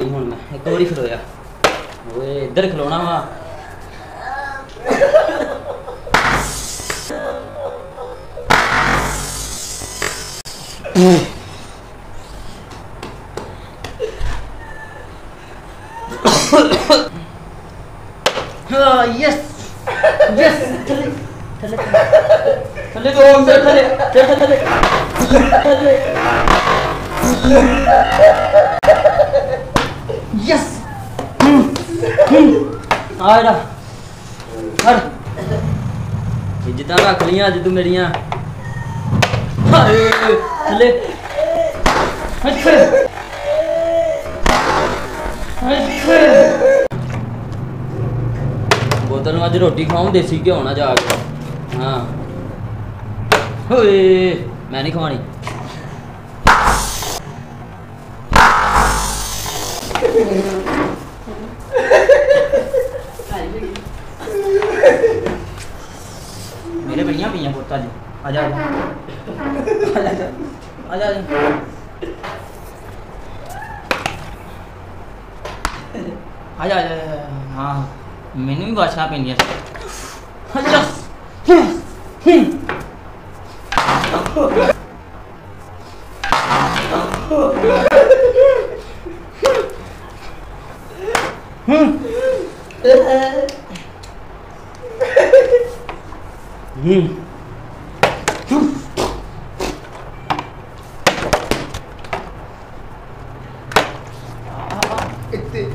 एक बार खलोया इधर खलोना वा यस यस थले थले थले तो थले थले थले थले यस आड़ा रख लिया अज तू मेरिया बोतल अज रोटी खाऊ देसी घ्यो ना जाके हाँ मैं नहीं खवानी मेरे बढ़िया भैया बोता जी। आ जा आ जा। आ जा हाँ, हाँ मैंने भी बादशाह अच्छा पहन लिया अच्छा। हाँ। हाँ। 응. 응. 아, 그때.